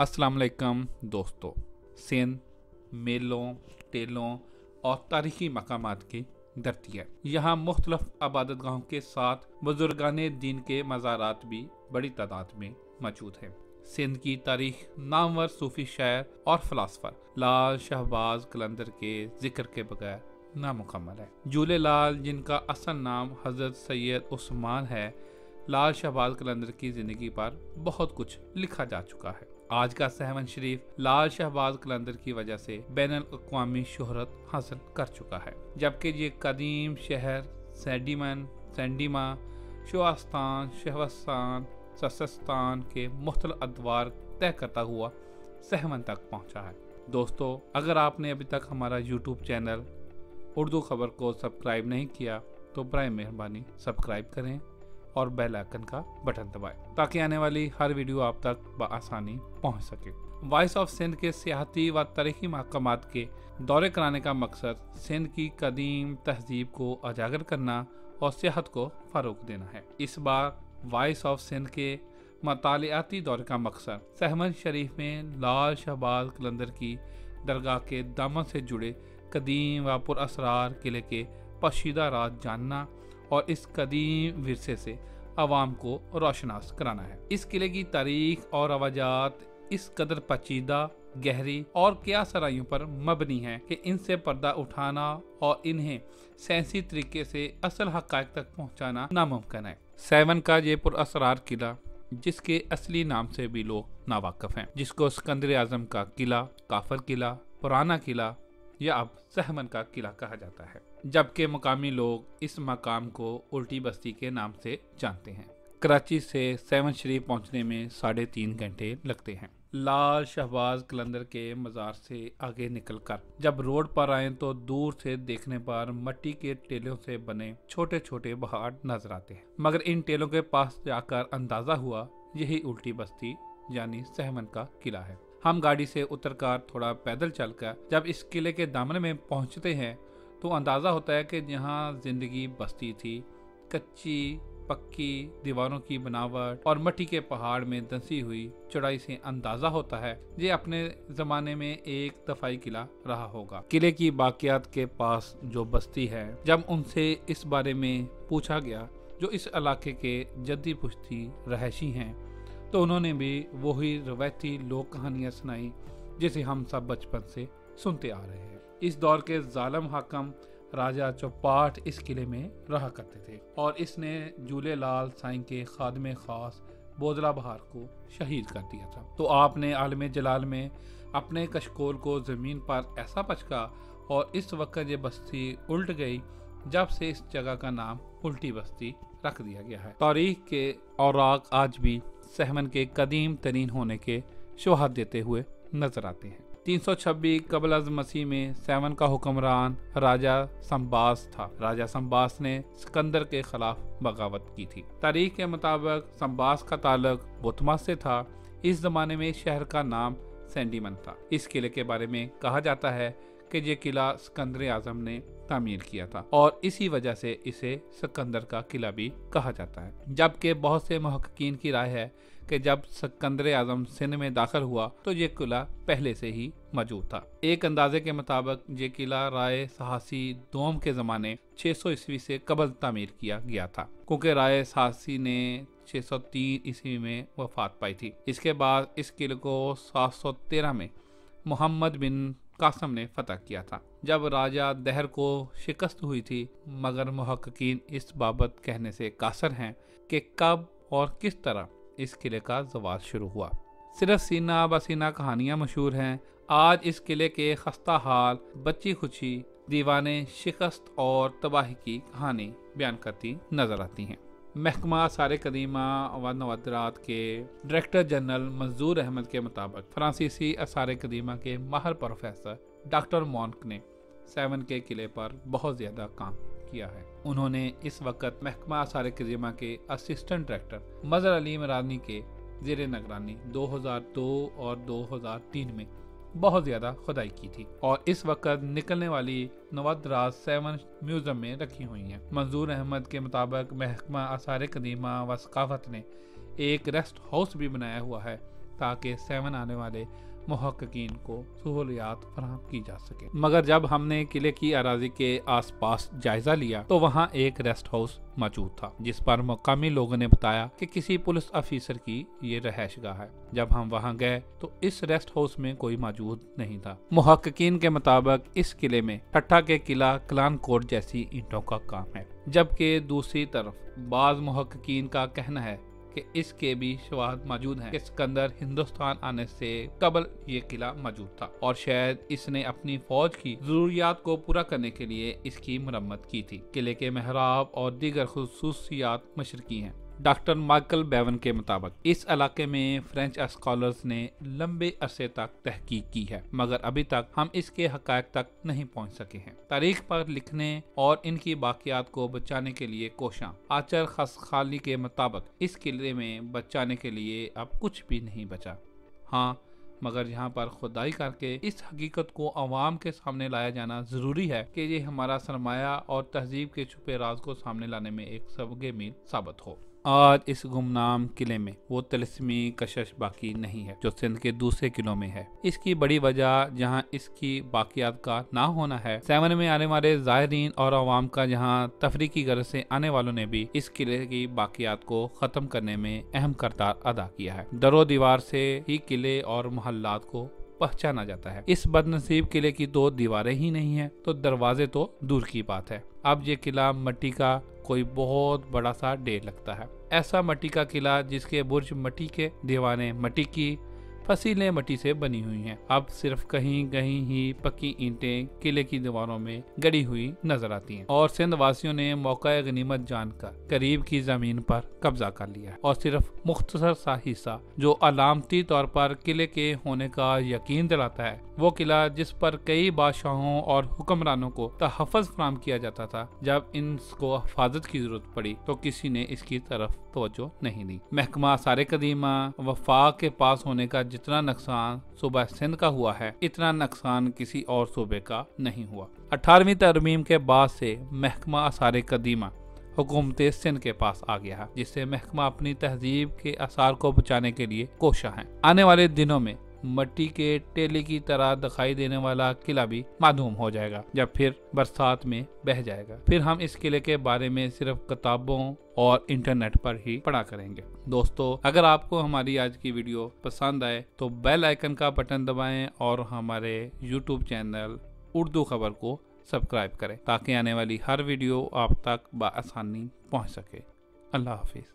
السلام علیکم دوستو سندھ میلوں، ٹیلوں اور تاریخی مقامات کی دھرتی ہے۔ یہاں مختلف عبادت گاہوں کے ساتھ بزرگان دین کے مزارات بھی بڑی تعداد میں موجود ہیں۔ سندھ کی تاریخ نامور صوفی شاعر اور فلاسفر لال شہباز کلندر کے ذکر کے بغیر نامکمل ہے۔ جولے لال، جن کا اصل نام حضرت سید عثمان ہے، لال شہباز کلندر کی زندگی پر بہت کچھ لکھا جا چکا ہے۔ آج کا سہون شریف لال شہباز کلندر کی وجہ سے بین الاقوامی شہرت حاصل کر چکا ہے، جبکہ یہ قدیم شہر سینڈیمن، سینڈیما شواستان شہوستان، سسستان کے مختلف ادوار طے کرتا ہوا سہون تک پہنچا ہے۔ دوستو، اگر آپ نے ابھی تک ہمارا یوٹیوب چینل اردو خبر کو سبسکرائب نہیں کیا، تو برائے مہربانی سبسکرائب کریں۔ اور بیل آئکن کا بٹن دبائیں تاکہ آنے والی ہر ویڈیو آپ تک بآسانی پہنچ سکے۔ وائس آف سندھ کے سیاحتی و تاریخی محکمات کے دورے کرانے کا مقصد سندھ کی قدیم تہذیب کو اجاگر کرنا اور سیاحت کو فروغ دینا ہے۔ اس بار وائس آف سندھ کے مطالعاتی دورے کا مقصد سہمن شریف میں لال شہباز کلندر کی درگاہ کے دامن سے جڑے قدیم و پر اسرار قلعے کے پشیدہ راز جاننا اور اس قدیم ورثے سے عوام کو روشناس کرانا ہے۔ اس قلعے کی تاریخ اور رواجات اس قدر پچیدہ گہری اور کیا سرائیوں پر مبنی ہے کہ ان سے پردہ اٹھانا اور انہیں سینسی طریقے سے اصل حقائق تک پہنچانا ناممکن ہے۔ سیون کا یہ پر اسرار قلعہ، جس کے اصلی نام سے بھی لوگ ناواقف ہیں، جس کو سکندر اعظم کا قلعہ، کافر قلعہ، پرانا قلعہ یا اب سہمن کا قلعہ کہا جاتا ہے، جبکہ مقامی لوگ اس مقام کو الٹی بستی کے نام سے جانتے ہیں۔ کراچی سے سیون شریف پہنچنے میں ساڑھے تین گھنٹے لگتے ہیں۔ لال شہباز کلندر کے مزار سے آگے نکل کر جب روڈ پر آئیں تو دور سے دیکھنے پر مٹی کے ٹیلوں سے بنے چھوٹے چھوٹے پہاڑ نظر آتے ہیں۔ مگر ان ٹیلوں کے پاس جا کر اندازہ ہوا، یہی الٹی بستی یعنی سہمن کا قلعہ ہے۔ ہم گاڑی سے اتر کر تھوڑا پیدل چل کر جب اس قلعے کے دامن میں پہنچتے ہیں، تو اندازہ ہوتا ہے کہ یہاں زندگی بستی تھی، کچی، پکی، دیواروں کی بناوٹ اور مٹی کے پہاڑ میں دنسی ہوئی چڑھائی سے اندازہ ہوتا ہے یہ اپنے زمانے میں ایک دفاعی قلعہ رہا ہوگا۔ قلعے کی باقیات کے پاس جو بستی ہے، جب ان سے اس بارے میں پوچھا گیا، جو اس علاقے کے جدی پشتی رہائشی ہیں تو انہوں نے بھی وہی روایتی لوک کہانیاں سنائی جسے ہم سب بچپن سے سنتے آ رہے ہیں۔ اس دور کے ظالم حاکم راجہ چوپاٹ اس قلعے میں رہا کرتے تھے اور اس نے جولے لال سائن کے خادم خاص بودلا بہار کو شہید کر دیا تھا۔ تو آپ نے عالم جلال میں اپنے کشکول کو زمین پر ایسا پچکا اور اس وقت یہ بستی الٹ گئی جب سے اس جگہ کا نام الٹی بستی رکھ دیا گیا ہے۔ تاریخ کے اوراق آج بھی سہمن کے قدیم ترین ہونے کے شوہد دیتے ہوئے نظر آتے ہیں۔ تین سو چھبیس قبل از مسیح میں سیون کا حکمران راجہ سمباس تھا۔ راجہ سمباس نے سکندر کے خلاف بغاوت کی تھی۔ تاریخ کے مطابق سمباس کا تعلق بتما سے تھا۔ اس زمانے میں شہر کا نام سینڈیمن تھا۔ اس قلعے کے بارے میں کہا جاتا ہے کہ یہ قلعہ سکندر اعظم نے تعمیر کیا تھا اور اسی وجہ سے اسے سکندر کا قلعہ بھی کہا جاتا ہے۔ جبکہ بہت سے محققین کی رائے ہے کہ جب سکندر اعظم سندھ میں داخل ہوا تو یہ قلعہ پہلے سے ہی موجود تھا۔ ایک اندازے کے مطابق یہ قلعہ رائے سہاسی دوم کے زمانے 600 عیسوی سے قبل تعمیر کیا گیا تھا، کیونکہ رائے سہاسی نے 603 عیسوی میں وفات پائی تھی۔ اس کے بعد اس قلعے کو 713 میں محمد بن قاسم نے فتح کیا تھا۔ جب راجہ دہر کو شکست ہوئی تھی، مگر محققین اس بابت کہنے سے قاصر ہیں کہ کب اور کس طرح اس قلعے کا زوال شروع ہوا۔ صرف سینہ بسینہ کہانیاں مشہور ہیں۔ آج اس قلعے کے خستہ حال، بچی خوشی، دیوانے شکست اور تباہی کی کہانی بیان کرتی نظر آتی ہیں۔ محکمہ سارے قدیمہ و نوادرات کے ڈائریکٹر جنرل منظور احمد کے مطابق فرانسیسی اثار قدیمہ کے ماہر پروفیسر ڈاکٹر مونک نے سیون کے قلعے پر بہت زیادہ کام کیا ہے۔ انہوں نے اس وقت محکمہ آثار قدیمہ کے اسسٹنٹ ڈائریکٹر مظہر علی مرانی کے زیر نگرانی دو ہزار دو اور دو ہزار تین میں بہت زیادہ خدائی کی تھی اور اس وقت نکلنے والی نواد راز سیون میوزیم میں رکھی ہوئی ہیں۔ منظور احمد کے مطابق محکمہ آثار قدیمہ و ثقافت نے ایک ریسٹ ہاؤس بھی بنایا ہوا ہے تاکہ سیون آنے والے محققین کو سہولیات فراہم کی جا سکے۔ مگر جب ہم نے قلعے کی اراضی کے آس پاس جائزہ لیا، تو وہاں ایک ریسٹ ہاؤس موجود تھا، جس پر مقامی لوگوں نے بتایا کہ کسی پولیس افیسر کی یہ رہائش گاہ ہے۔ جب ہم وہاں گئے، تو اس ریسٹ ہاؤس میں کوئی موجود نہیں تھا۔ محققین کے مطابق اس قلعے میں ٹھٹا کے قلعہ کلان کوٹ جیسی اینٹوں کا کام ہے۔ جبکہ دوسری طرف، بعض محققین کا کہنا ہے کہ اس کے بھی شواہد موجود ہیں۔ کہ سکندر ہندوستان آنے سے قبل یہ قلعہ موجود تھا اور شاید اس نے اپنی فوج کی ضروریات کو پورا کرنے کے لیے اس کی مرمت کی تھی۔ قلعے کے محراب اور دیگر خصوصیات مشرقی ہیں۔ ڈاکٹر مائیکل بیون کے مطابق، اس علاقے میں فرینچ اسکالرز نے لمبے عرصے تک تحقیق کی ہے، مگر ابھی تک ہم اس کے حقائق تک نہیں پہنچ سکے ہیں۔ تاریخ پر لکھنے اور ان کی باقیات کو بچانے کے لیے کوشاں۔ آچر خس خالی کے مطابق، اس قلعے میں بچانے کے لیے اب کچھ بھی نہیں بچا۔ ہاں مگر یہاں پر خدائی کر کے اس حقیقت کو عوام کے سامنے لایا جانا ضروری ہے کہ یہ ہمارا سرمایہ اور تہذیب کے چھپے راز کو سامنے لانے میں ایک سبگ میل ثابت ہو۔ آج اس گمنام قلعے میں وہ تلسمی کشش باقی نہیں ہے جو سندھ کے دوسرے قلعوں میں ہے۔ اس کی بڑی وجہ جہاں اس کی باقیات کا نہ ہونا ہے سیون میں آنے والے ظاہرین اور عوام کا جہاں تفریقی غرض سے آنے والوں نے بھی اس قلعے کی باقیات کو ختم کرنے میں اہم کردار ادا کیا ہے۔ درو دیوار سے ہی قلعے اور محلات کو پہچانا جاتا ہے۔ اس بد نصیب قلعے کی دو دیواریں ہی نہیں ہیں، تو دروازے تو دور کی بات ہے۔ اب یہ قلعہ مٹی کا کوئی بہت بڑا سا ڈیر لگتا ہے۔ ایسا مٹی کا قلعہ جس کے برج مٹی کے، دیوانے مٹی کی فصیلیں مٹی سے بنی ہوئی ہیں۔ اب صرف کہیں کہیں ہی پکی اینٹیں قلعے کی دیواروں میں گڑی ہوئی نظر آتی ہیں۔ اور سندھ واسیوں نے موقع غنیمت جان کر قریب کی زمین پر قبضہ کر لیا۔ اور صرف مختصر سا حصہ جو علامتی طور پر قلعے کے ہونے کا یقین دلاتا ہے، وہ قلعہ جس پر کئی بادشاہوں اور حکمرانوں کو تحفظ فراہم کیا جاتا تھا، جب ان کو حفاظت کی ضرورت پڑی تو کسی نے اس کی طرف توجہ نہیں دی۔ محکمہ سارے قدیمہ وفاق کے پاس ہونے کا جتنا جتنا نقصان صوبہ سندھ کا ہوا ہے، اتنا نقصان کسی اور صوبے کا نہیں ہوا۔ اٹھارہویں ترمیم کے بعد سے محکمہ آثار قدیمہ حکومت سندھ کے پاس آ گیا ہے، جس سے محکمہ اپنی تہذیب کے اثار کو بچانے کے لیے کوشاں ہیں۔ آنے والے دنوں میں مٹی کے ٹیلے کی طرح دکھائی دینے والا قلعہ بھی معدوم ہو جائے گا جب پھر برسات میں بہ جائے گا۔ پھر ہم اس قلعے کے بارے میں صرف کتابوں اور انٹرنیٹ پر ہی پڑھا کریں گے۔ دوستو، اگر آپ کو ہماری آج کی ویڈیو پسند آئے تو بیل آئیکن کا بٹن دبائیں اور ہمارے یوٹیوب چینل اردو خبر کو سبسکرائب کریں تاکہ آنے والی ہر ویڈیو آپ تک بآسانی پہنچ سکے۔ اللہ حافظ۔